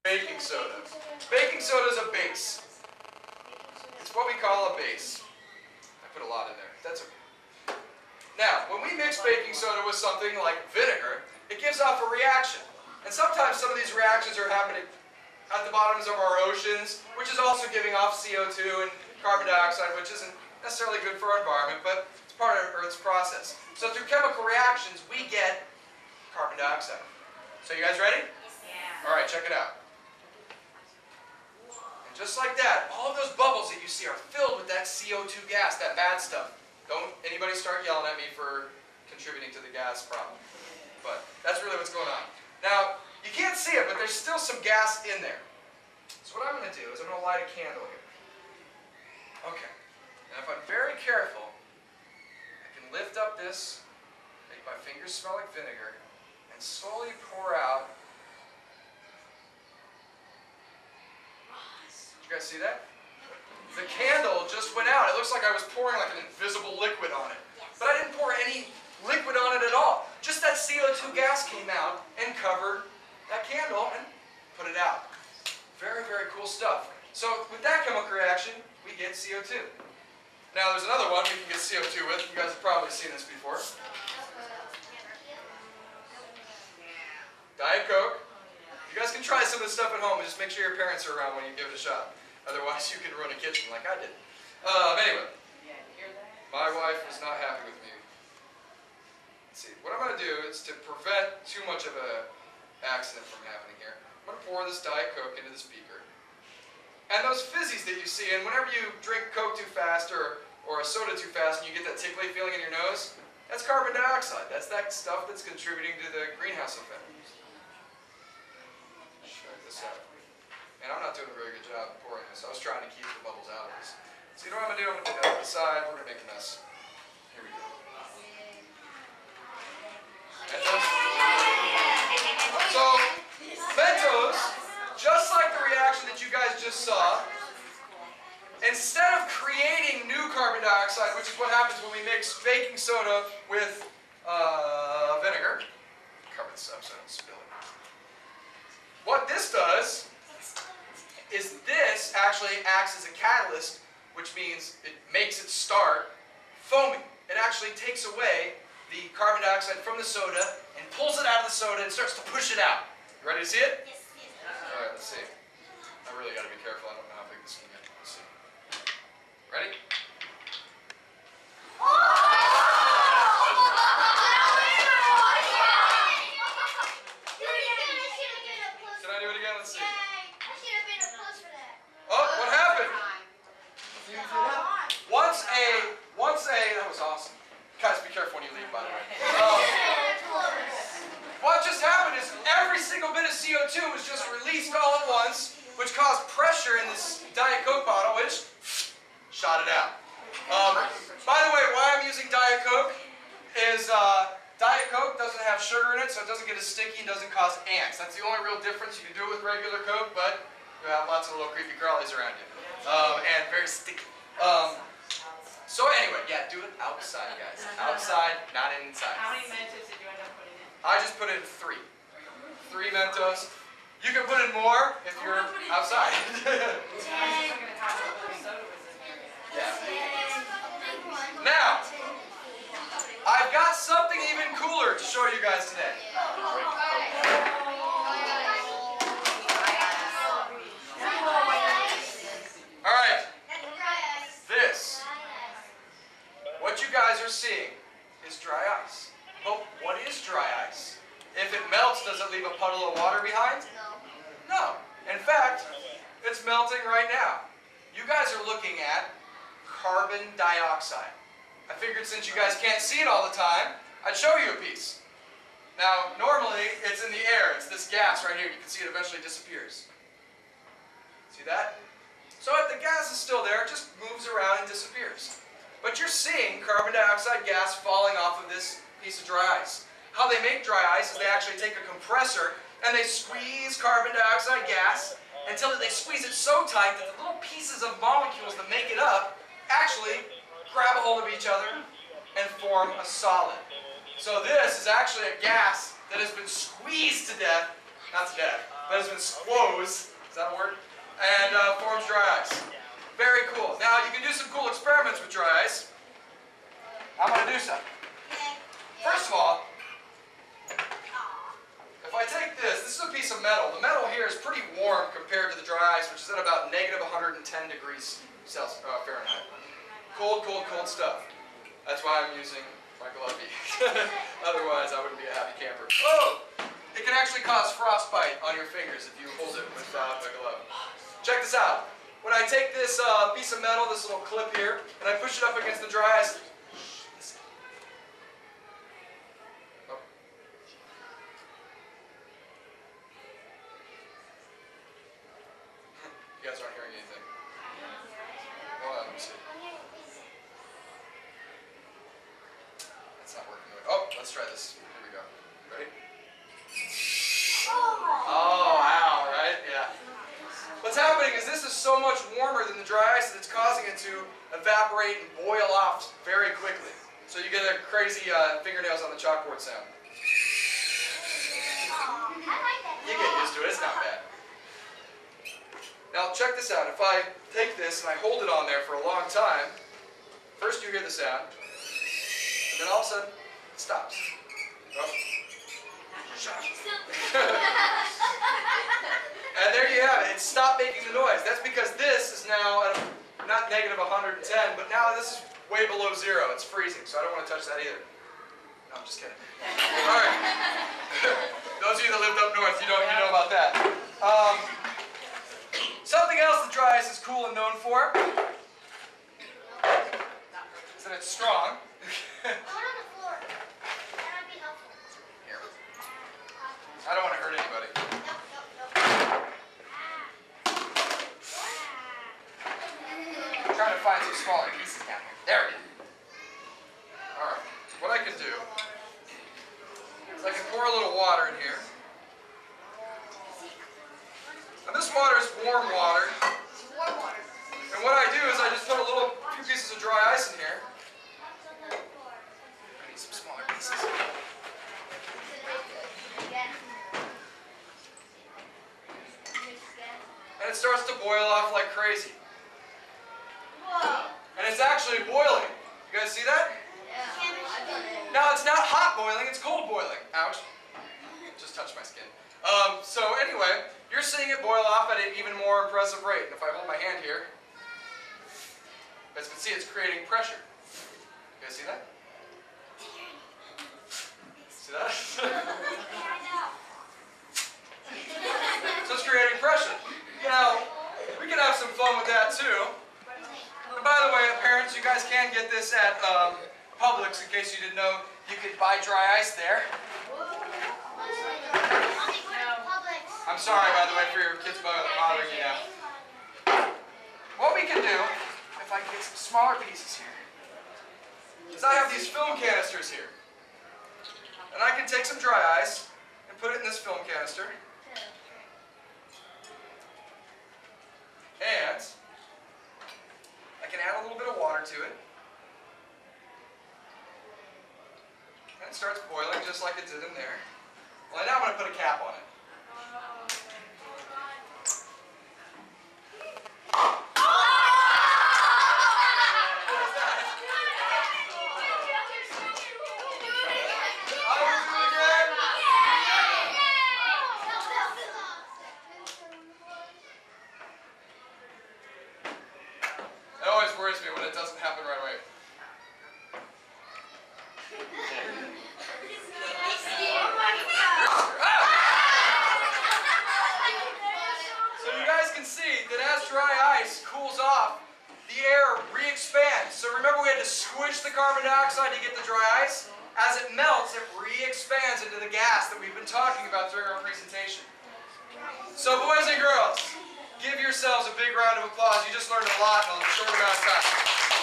Baking soda. Baking soda is a base. It's what we call a base. I put a lot in there. That's okay. Now, when we mix baking soda with something like vinegar, it gives off a reaction. And sometimes some of these reactions are happening at the bottoms of our oceans, which is also giving off CO2 and carbon dioxide, which isn't necessarily good for our environment, but it's part of Earth's process. So through chemical reactions, we get carbon dioxide. So you guys ready? Yeah. All right, check it out. Just like that, all of those bubbles that you see are filled with that CO2 gas, that bad stuff. Don't anybody start yelling at me for contributing to the gas problem. But that's really what's going on. Now, you can't see it, but there's still some gas in there. So what I'm going to do is I'm going to light a candle here. Okay. And if I'm very careful, I can lift up this, make my fingers smell like vinegar, and slowly pour out you guys see that? The candle just went out. It looks like I was pouring like an invisible liquid on it. But I didn't pour any liquid on it at all. Just that CO2 gas came out and covered that candle and put it out. Very, very cool stuff. So with that chemical reaction, we get CO2. Now there's another one we can get CO2 with. You guys have probably seen this before. Diet Coke. Try some of this stuff at home and just make sure your parents are around when you give it a shot. Otherwise, you can ruin a kitchen like I did. Um, anyway, my wife was not happy with me. Let's see, what I'm going to do is to prevent too much of a accident from happening here, I'm going to pour this Diet Coke into this beaker. And those fizzies that you see, and whenever you drink Coke too fast or, or a soda too fast and you get that tickly feeling in your nose, that's carbon dioxide. That's that stuff that's contributing to the greenhouse effect. Check this out. And I'm not doing a very good job pouring this. I was trying to keep the bubbles out of this. So you know what I'm going to do? I'm going to put that to the side. We're going to make a mess. Here we go. Mentos. So, Mentos, just like the reaction that you guys just saw, instead of creating new carbon dioxide, which is what happens when we mix baking soda with uh, vinegar, cover this up so I don't spill it. What this does is this actually acts as a catalyst, which means it makes it start foaming. It actually takes away the carbon dioxide from the soda and pulls it out of the soda and starts to push it out. You ready to see it? Yes. All right, let's see. I really got to be careful. I don't know how big this can get. Let's see. Ready? Can I do it again? Let's see. Once a, once a, that was awesome. Guys, be careful when you leave, by the way. Um, what just happened is every single bit of CO2 was just released all at once, which caused pressure in this Diet Coke bottle, which shot it out. Um, by the way, why I'm using Diet Coke is uh, Diet Coke doesn't have sugar in it, so it doesn't get as sticky and doesn't cause ants. That's the only real difference. You can do it with regular Coke, but you have lots of little creepy crawlies around you. Um, and very sticky. Um, so anyway, yeah, do it outside, guys. Outside, not inside. How many Mentos did you end up putting in? I just put in three. Three Mentos. You can put in more if you're outside. I was looking at how much soda was in there. now, I've got something even cooler to show you guys today. All right, this, what you guys are seeing is dry ice. But what is dry ice? If it melts, does it leave a puddle of water behind? No. No. In fact, it's melting right now. You guys are looking at carbon dioxide. I figured since you guys can't see it all the time, I'd show you a piece. Now, normally it's in the air. It's this gas right here. You can see it eventually disappears. See that? So if the gas is still there, it just moves around and disappears. But you're seeing carbon dioxide gas falling off of this piece of dry ice. How they make dry ice is they actually take a compressor and they squeeze carbon dioxide gas until they squeeze it so tight that the little pieces of molecules that make it up actually grab a hold of each other and form a solid. So this is actually a gas that has been squeezed to death not to death, but has been squoze, is that a word? And uh, forms dry ice. Very cool. Now you can do some cool experiments with dry ice. I'm going to do some. First of all, if I take this, this is a piece of metal. The metal here is pretty warm compared to the dry ice, which is at about negative 110 degrees Celsius, uh, Fahrenheit. Cold, cold, cold stuff. That's why I'm using my Gillespie. Otherwise, I wouldn't be a happy camper. Oh! It can actually cause frostbite on your fingers if you hold it without a glove. Check this out. When I take this uh, piece of metal, this little clip here, and I push it up against the dry ice, Oh. You guys aren't hearing anything. Hold let me see. That's not working. Oh, let's try this. Here we go. Ready? Oh, wow, right? Yeah. What's happening is this is so much warmer than the dry ice that it's causing it to evaporate and boil off very quickly. So you get a crazy uh, fingernails on the chalkboard sound. You get used to it, it's not bad. Now check this out. If I take this and I hold it on there for a long time, first you hear the sound, and then all of a sudden it stops. Oh. And there you have it. It stopped making the noise. That's because this is now at a, not negative 110, but now this is way below zero. It's freezing, so I don't want to touch that either. No, I'm just kidding. All right. Those of you that lived up north, you know, you know about that. Um, something else that dry ice is cool and known for is that it's strong. I don't want to hurt anybody. I'm trying to find some smaller pieces down here. There we go. Alright. What I can do is I can pour a little water in here. And this water warm water. And what I do is I just put a little few pieces of dry ice in here. I need some smaller pieces. And it starts to boil off like crazy. And it's actually boiling. You guys see that? Yeah. Now it's not hot boiling, it's cold boiling. Ouch. Just touched my skin. Um, so anyway, you're seeing it boil off at an even more impressive rate. And if I hold my hand here, as you can see, it's creating pressure. You guys see that? See that? so it's creating pressure. Now, we can have some fun with that too. And by the way, parents, you guys can get this at um, Publix, in case you didn't know. You could buy dry ice there. I'm sorry, by the way, for your kids bothering you now. What we can do, if I can get some smaller pieces here, is I have these film canisters here. And I can take some dry ice and put it in this film canister. And I can add a little bit of water to it. And it starts boiling just like it did in there. Well, now I'm going to put a cap on it. I will do it again. It always worries me when it doesn't happen right away. So you guys can see that as dry ice cools off, the air re-expands. So remember we had to squish the carbon dioxide to get the dry ice? As it melts, it re-expands into the gas that we've been talking about during our presentation. So boys and girls, give yourselves a big round of applause. You just learned a lot in a short amount of time.